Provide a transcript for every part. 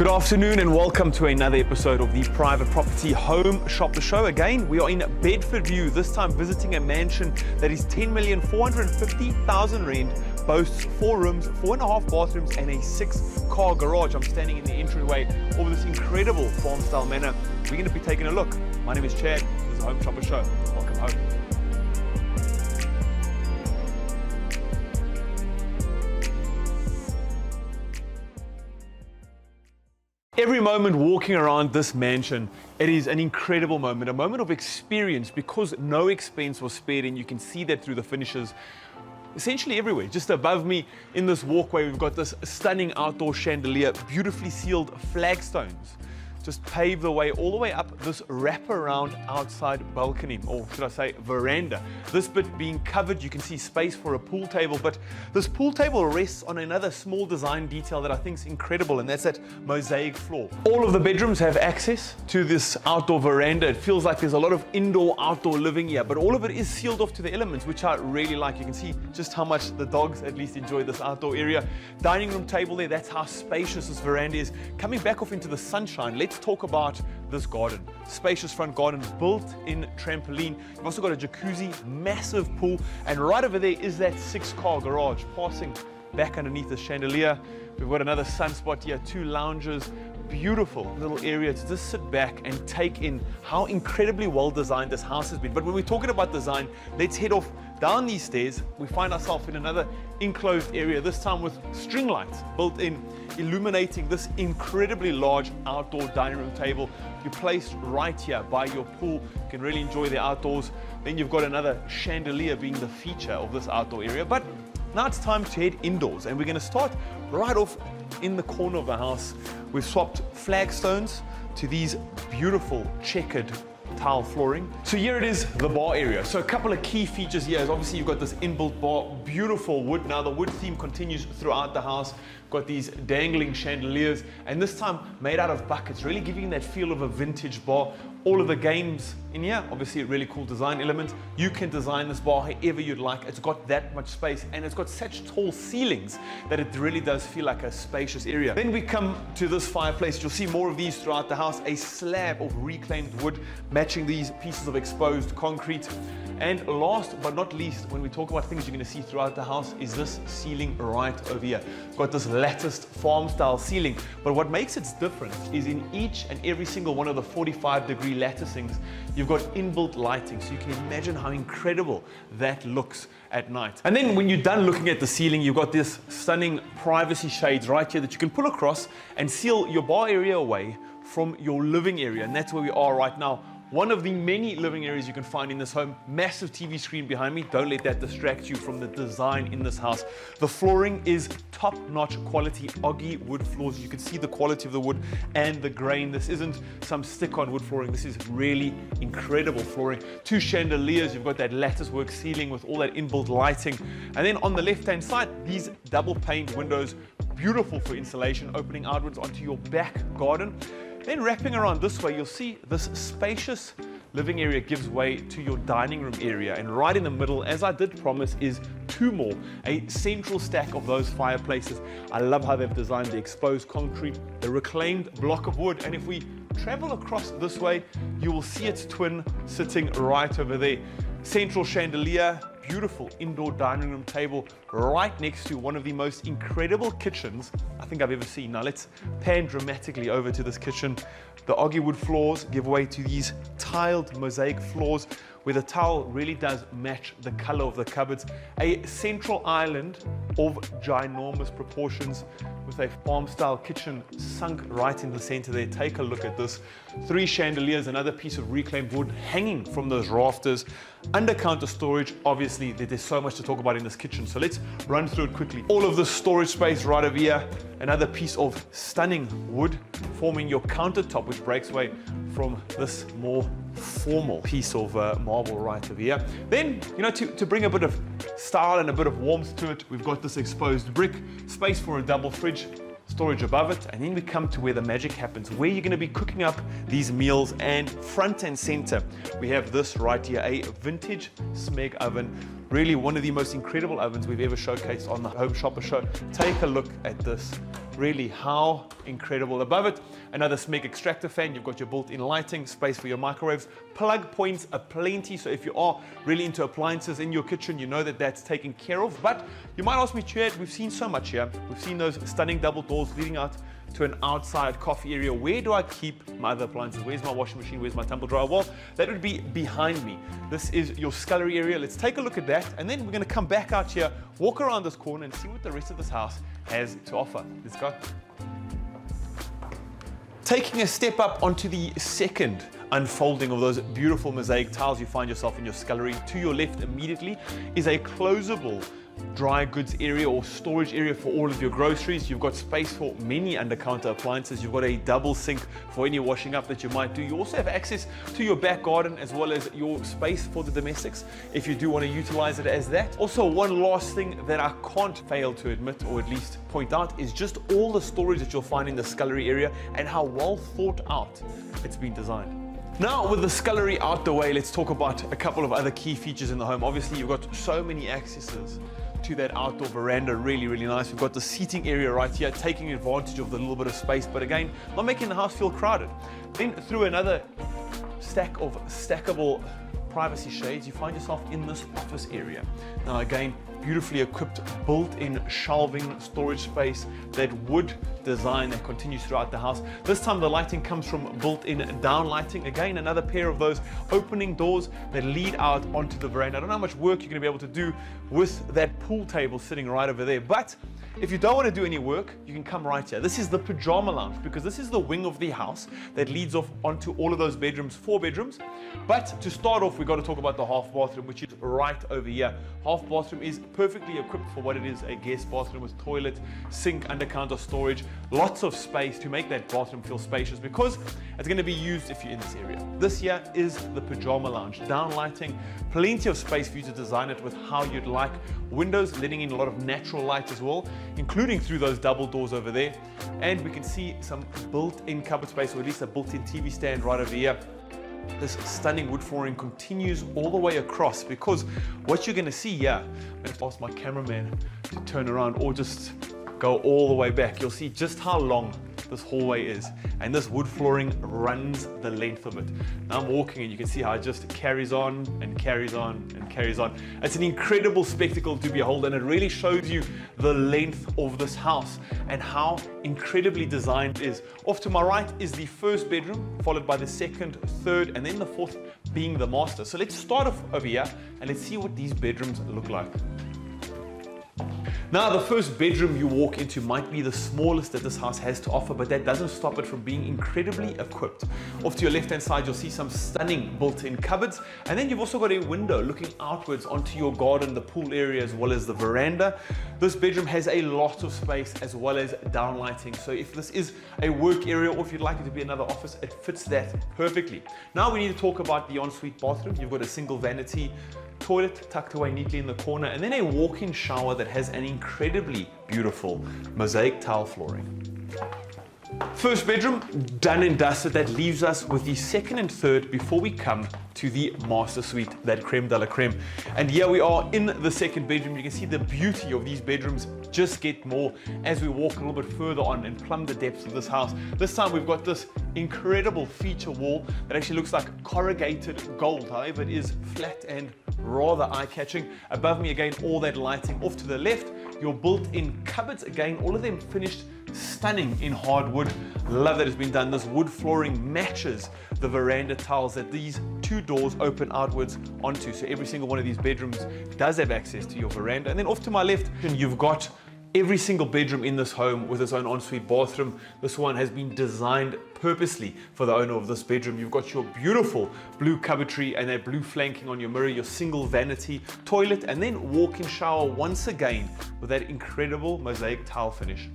Good afternoon and welcome to another episode of the Private Property Home Shopper Show. Again, we are in Bedfordview, this time visiting a mansion that is 10,450,000 rand, boasts four rooms, four and a half bathrooms, and a six car garage. I'm standing in the entryway of this incredible farm style manor. We're going to be taking a look. My name is Chad, this is the Home Shopper Show. Every moment walking around this mansion, it is an incredible moment, a moment of experience because no expense was spared and you can see that through the finishes essentially everywhere. Just above me in this walkway, we've got this stunning outdoor chandelier, beautifully sealed flagstones just pave the way all the way up this wraparound outside balcony, or should I say veranda. This bit being covered, you can see space for a pool table, but this pool table rests on another small design detail that I think is incredible, and that's that mosaic floor. All of the bedrooms have access to this outdoor veranda. It feels like there's a lot of indoor-outdoor living here, but all of it is sealed off to the elements, which I really like. You can see just how much the dogs at least enjoy this outdoor area. Dining room table there, that's how spacious this veranda is. Coming back off into the sunshine, let's talk about this garden. Spacious front garden, built-in trampoline. You've also got a jacuzzi, massive pool, and right over there is that six-car garage passing back underneath the chandelier. We've got another sunspot here, two lounges, beautiful little area to just sit back and take in how incredibly well designed this house has been. But when we're talking about design, let's head off down these stairs. We find ourselves in another enclosed area, this time with string lights built in, illuminating this incredibly large outdoor dining room table. You're placed right here by your pool. You can really enjoy the outdoors. Then you've got another chandelier being the feature of this outdoor area. But now it's time to head indoors and we're going to start right off in the corner of the house. We've swapped flagstones to these beautiful checkered tile flooring. So here it is, the bar area. So a couple of key features here is obviously you've got this inbuilt bar, beautiful wood. Now the wood theme continues throughout the house. Got these dangling chandeliers, and this time made out of buckets, really giving that feel of a vintage bar. All of the games in here, obviously a really cool design element. You can design this bar however you'd like. It's got that much space, and it's got such tall ceilings that it really does feel like a spacious area. Then we come to this fireplace. You'll see more of these throughout the house. A slab of reclaimed wood matching these pieces of exposed concrete. And last but not least, when we talk about things you're going to see throughout the house, is this ceiling right over here. Got this latticed farm style ceiling, but what makes it different is in each and every single one of the 45 degree latticings, you've got inbuilt lighting, so you can imagine how incredible that looks at night. And then when you're done looking at the ceiling, you've got this stunning privacy shades right here that you can pull across and seal your bar area away from your living area. And that's where we are right now one of the many living areas you can find in this home. Massive TV screen behind me. Don't let that distract you from the design in this house. The flooring is top-notch quality Oggy wood floors. You can see the quality of the wood and the grain. This isn't some stick-on wood flooring. This is really incredible flooring. Two chandeliers. You've got that lattice work ceiling with all that inbuilt lighting. And then on the left-hand side, these double pane windows beautiful for insulation, opening outwards onto your back garden. Then wrapping around this way, you'll see this spacious living area gives way to your dining room area. And right in the middle, as I did promise, is two more, a central stack of those fireplaces. I love how they've designed the exposed concrete, the reclaimed block of wood. And if we travel across this way, you will see its twin sitting right over there. Central chandelier, beautiful indoor dining room table right next to one of the most incredible kitchens I think I've ever seen. Now let's pan dramatically over to this kitchen. The Oggy wood floors give way to these tiled mosaic floors where the towel really does match the color of the cupboards. A central island of ginormous proportions with a farm style kitchen sunk right in the center there. Take a look at this. Three chandeliers, another piece of reclaimed wood hanging from those rafters. Under counter storage, obviously there's so much to talk about in this kitchen. So let's run through it quickly. All of the storage space right over here. Another piece of stunning wood forming your countertop, which breaks away from this more formal piece of uh, marble right over here. Then, you know, to, to bring a bit of style and a bit of warmth to it, we've got this exposed brick, space for a double fridge, storage above it, and then we come to where the magic happens, where you're gonna be cooking up these meals, and front and center, we have this right here, a vintage Smeg oven, Really one of the most incredible ovens we've ever showcased on the Home Shopper Show. Take a look at this. Really, how incredible. Above it, another Smeg extractor fan. You've got your built-in lighting, space for your microwaves. Plug points are plenty, so if you are really into appliances in your kitchen, you know that that's taken care of. But you might ask me, Chad, we've seen so much here. We've seen those stunning double doors leading out to an outside coffee area. Where do I keep my other appliances? Where's my washing machine? Where's my tumble dryer? Well, that would be behind me. This is your scullery area. Let's take a look at that. And then we're gonna come back out here, walk around this corner and see what the rest of this house has to offer. Let's go. Taking a step up onto the second unfolding of those beautiful mosaic tiles you find yourself in your scullery. To your left immediately is a closable dry goods area or storage area for all of your groceries. You've got space for many under-counter appliances. You've got a double sink for any washing up that you might do. You also have access to your back garden as well as your space for the domestics if you do want to utilize it as that. Also, one last thing that I can't fail to admit or at least point out is just all the storage that you'll find in the scullery area and how well thought out it's been designed. Now, with the scullery out the way, let's talk about a couple of other key features in the home. Obviously, you've got so many accesses to that outdoor veranda really, really nice. We've got the seating area right here, taking advantage of the little bit of space, but again, not making the house feel crowded. Then through another stack of stackable privacy shades, you find yourself in this office area. Now again, beautifully equipped built-in shelving storage space that wood design that continues throughout the house. This time the lighting comes from built-in down lighting. Again, another pair of those opening doors that lead out onto the veranda. I don't know how much work you're gonna be able to do with that pool table sitting right over there, but if you don't want to do any work, you can come right here. This is the pajama lounge because this is the wing of the house that leads off onto all of those bedrooms, four bedrooms. But to start off, we've got to talk about the half bathroom, which is right over here. Half bathroom is perfectly equipped for what it is, a guest bathroom with toilet, sink, under counter storage, lots of space to make that bathroom feel spacious because it's going to be used if you're in this area. This here is the pajama lounge, down lighting, plenty of space for you to design it with how you'd like. Windows letting in a lot of natural light as well including through those double doors over there. And we can see some built-in cupboard space, or at least a built-in TV stand right over here. This stunning wood flooring continues all the way across because what you're gonna see here, I'm gonna ask my cameraman to turn around or just go all the way back. You'll see just how long this hallway is. And this wood flooring runs the length of it. Now I'm walking and you can see how it just carries on and carries on and carries on. It's an incredible spectacle to behold and it really shows you the length of this house and how incredibly designed it is. Off to my right is the first bedroom, followed by the second, third, and then the fourth being the master. So let's start off over here and let's see what these bedrooms look like. Now, the first bedroom you walk into might be the smallest that this house has to offer, but that doesn't stop it from being incredibly equipped. Off to your left-hand side, you'll see some stunning built-in cupboards, and then you've also got a window looking outwards onto your garden, the pool area, as well as the veranda. This bedroom has a lot of space as well as downlighting. So if this is a work area or if you'd like it to be another office, it fits that perfectly. Now we need to talk about the ensuite bathroom. You've got a single vanity, toilet tucked away neatly in the corner, and then a walk-in shower that has an incredibly beautiful mosaic tile flooring. First bedroom, done and dusted. That leaves us with the second and third before we come to the master suite, that creme de la creme. And here we are in the second bedroom. You can see the beauty of these bedrooms just get more as we walk a little bit further on and plumb the depths of this house. This time we've got this incredible feature wall that actually looks like corrugated gold. However, it is flat and rather eye-catching. Above me again, all that lighting. Off to the left, your built-in cupboards. Again, all of them finished stunning in hardwood. Love that it's been done. This wood flooring matches the veranda tiles that these two doors open outwards onto. So every single one of these bedrooms does have access to your veranda. And then off to my left, you've got every single bedroom in this home with its own ensuite bathroom. This one has been designed purposely for the owner of this bedroom. You've got your beautiful blue cupboardry and a blue flanking on your mirror, your single vanity, toilet, and then walk-in shower once again with that incredible mosaic tile finish.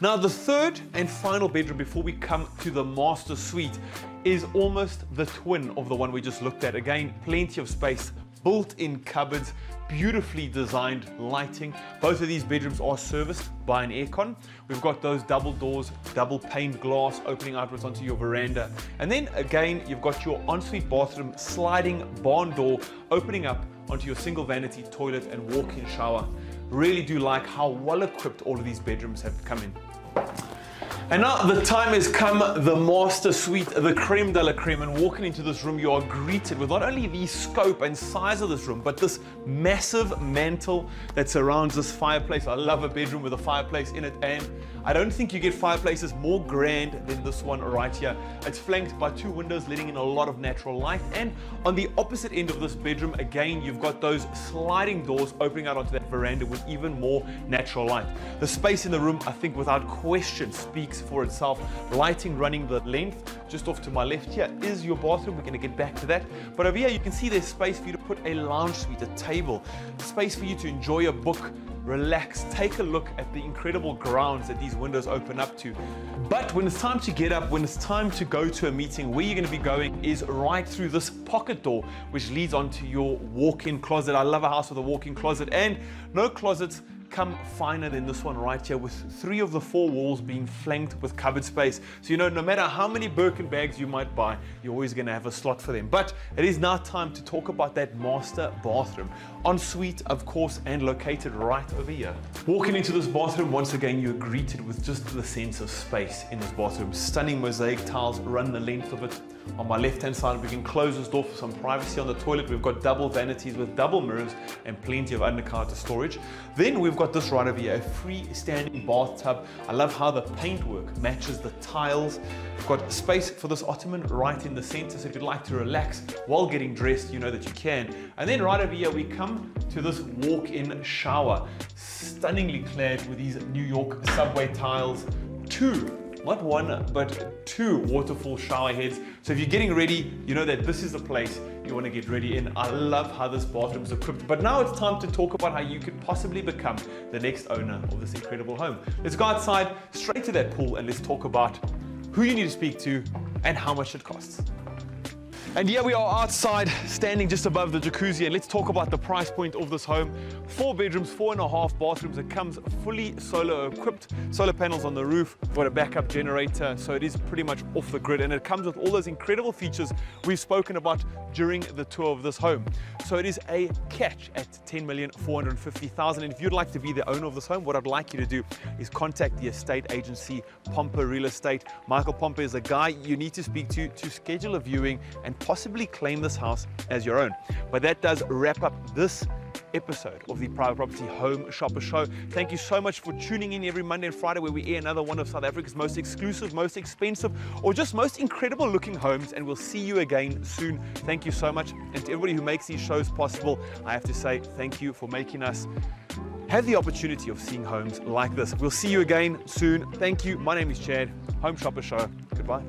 Now the third and final bedroom before we come to the master suite is almost the twin of the one we just looked at. Again, plenty of space built-in cupboards, beautifully designed lighting. Both of these bedrooms are serviced by an aircon. We've got those double doors, double pane glass opening outwards onto your veranda. And then again, you've got your ensuite bathroom sliding barn door opening up onto your single vanity toilet and walk-in shower. Really do like how well equipped all of these bedrooms have come in. And now the time has come, the master suite, the creme de la creme. And walking into this room, you are greeted with not only the scope and size of this room, but this massive mantle that surrounds this fireplace. I love a bedroom with a fireplace in it. And I don't think you get fireplaces more grand than this one right here. It's flanked by two windows letting in a lot of natural light. And on the opposite end of this bedroom, again, you've got those sliding doors opening out onto that veranda with even more natural light. The space in the room, I think without question, speaks for itself. Lighting running the length, just off to my left here is your bathroom. We're gonna get back to that. But over here, you can see there's space for you to put a lounge suite, a table, space for you to enjoy a book, relax, take a look at the incredible grounds that these windows open up to. But when it's time to get up, when it's time to go to a meeting, where you're going to be going is right through this pocket door, which leads onto your walk-in closet. I love a house with a walk-in closet and no closets come finer than this one right here with three of the four walls being flanked with cupboard space. So you know, no matter how many Birkin bags you might buy, you're always gonna have a slot for them. But it is now time to talk about that master bathroom. Ensuite, of course, and located right over here. Walking into this bathroom, once again, you're greeted with just the sense of space in this bathroom. Stunning mosaic tiles run the length of it. On my left-hand side, we can close this door for some privacy on the toilet. We've got double vanities with double mirrors and plenty of undercounter storage. Then we've got this right over here, a freestanding bathtub. I love how the paintwork matches the tiles. We've got space for this ottoman right in the center, so if you'd like to relax while getting dressed, you know that you can. And then right over here, we come to this walk-in shower, stunningly clad with these New York subway tiles. Two not one, but two waterfall shower heads. So if you're getting ready, you know that this is the place you want to get ready in. I love how this bathroom is equipped. But now it's time to talk about how you could possibly become the next owner of this incredible home. Let's go outside, straight to that pool, and let's talk about who you need to speak to and how much it costs. And here we are outside, standing just above the jacuzzi, and let's talk about the price point of this home. Four bedrooms, four and a half bathrooms. It comes fully solar equipped, solar panels on the roof, got a backup generator, so it is pretty much off the grid, and it comes with all those incredible features we've spoken about during the tour of this home. So it is a catch at 10,450,000. And if you'd like to be the owner of this home, what I'd like you to do is contact the estate agency, Pompa Real Estate. Michael Pompa is a guy you need to speak to to schedule a viewing and possibly claim this house as your own. But that does wrap up this episode of the Private Property Home Shopper Show. Thank you so much for tuning in every Monday and Friday where we air another one of South Africa's most exclusive, most expensive, or just most incredible looking homes. And we'll see you again soon. Thank you so much. And to everybody who makes these shows possible, I have to say thank you for making us have the opportunity of seeing homes like this. We'll see you again soon. Thank you. My name is Chad, Home Shopper Show. Goodbye.